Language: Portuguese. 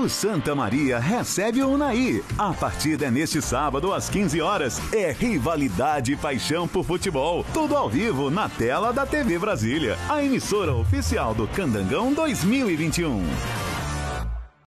O Santa Maria recebe o Unai. A partida é neste sábado às 15 horas. É rivalidade e paixão por futebol. Tudo ao vivo na tela da TV Brasília. A emissora oficial do Candangão 2021.